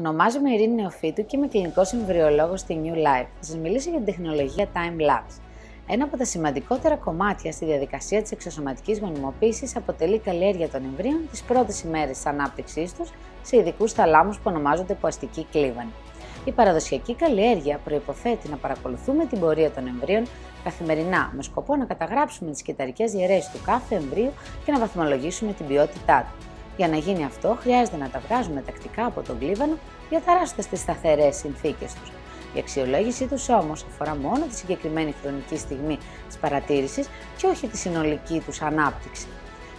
Ονομάζομαι Ειρήνη Νεοφίτου και είμαι κλινικός εμβριολόγος στη New Life. Θα σας μιλήσω για την τεχνολογία Time Lapse. Ένα από τα σημαντικότερα κομμάτια στη διαδικασία της εξωσωματικής γονιμοποίησης αποτελεί η καλλιέργεια των εμβρίων τι πρώτε ημέρε της ανάπτυξής τους σε ειδικούς θαλάμους που ονομάζονται ποαστική κλίβανη. Η παραδοσιακή καλλιέργεια προποθέτει να παρακολουθούμε την πορεία των εμβρίων καθημερινά με σκοπό να καταγράψουμε τις κυταρικές διαιρέσεις του κάθε εμβρίου και να βαθμολογήσουμε την ποιότητά του. Για να γίνει αυτό, χρειάζεται να τα βγάζουμε τακτικά από τον κλίβανο, διαταράσσοντα τι σταθερές συνθήκες τους. Η αξιολόγησή τους όμως αφορά μόνο τη συγκεκριμένη χρονική στιγμή της παρατήρησης και όχι τη συνολική τους ανάπτυξη.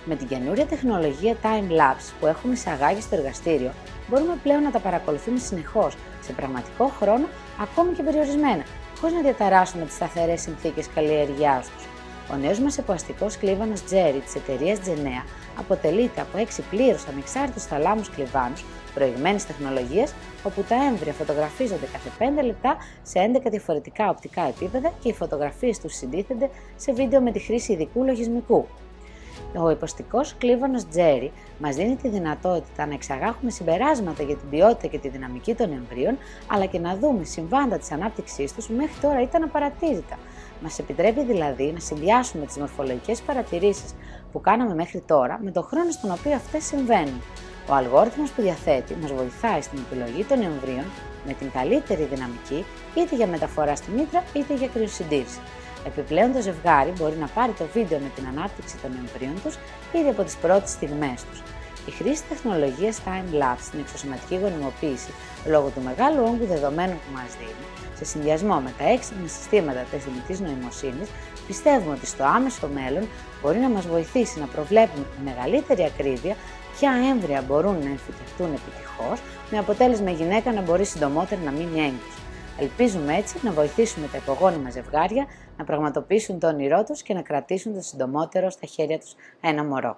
Με την καινούρια τεχνολογία Time Lapse που έχουμε εισαγάγει στο εργαστήριο, μπορούμε πλέον να τα παρακολουθούμε συνεχώς σε πραγματικό χρόνο, ακόμη και περιορισμένα, χωρίς να διαταράσσουμε τις σταθερές συνθήκες καλλιεργιά τους. Ο νέος μας εποαστικός κλίβανος Jerry της εταιρείας Genea αποτελείται από 6 πλήρω ανεξάρτητους θαλάμους κλιβάνους προηγμένη τεχνολογία, όπου τα έμβρια φωτογραφίζονται κάθε 5 λεπτά σε 11 διαφορετικά οπτικά επίπεδα και οι φωτογραφίες τους συντίθενται σε βίντεο με τη χρήση ειδικού λογισμικού. Ο υποστικός κλίβανο Jerry μας δίνει τη δυνατότητα να εξαγάγουμε συμπεράσματα για την ποιότητα και τη δυναμική των εμβρίων, αλλά και να δούμε συμβάντα της ανάπτυξής τους μέχρι τώρα ήταν απαρατήρητα. Μας επιτρέπει δηλαδή να συνδυάσουμε τις μορφολογικές παρατηρήσεις που κάναμε μέχρι τώρα με τον χρόνο στον οποίο αυτές συμβαίνουν. Ο αλγόριθμος που διαθέτει μας βοηθάει στην επιλογή των εμβρίων με την καλύτερη δυναμική είτε για μεταφορά στη μήτρα είτε για κρυοσυντήρηση. Επιπλέον, το ζευγάρι μπορεί να πάρει το βίντεο με την ανάπτυξη των εμβρίων τους ήδη από τις πρώτες στιγμές τους. Η χρήση τεχνολογίας time lapse στην εξωσωματική γονιμοποίηση λόγω του μεγάλου όγκου δεδομένων που μας δίνει, σε συνδυασμό με τα έξυπνα συστήματα τεχνητής νοημοσύνης, πιστεύουμε ότι στο άμεσο μέλλον μπορεί να μας βοηθήσει να προβλέπουμε με μεγαλύτερη ακρίβεια ποια έμβρια μπορούν να εμφυτευτούν επιτυχώς, με αποτέλεσμα η γυναίκα να μπορεί συντομότερα να μείνει έγκυος. Ελπίζουμε έτσι να βοηθήσουμε τα υπογόνιμα ζευγάρια να πραγματοποιήσουν το όνειρό τους και να κρατήσουν το συντομότερο στα χέρια τους ένα μωρό.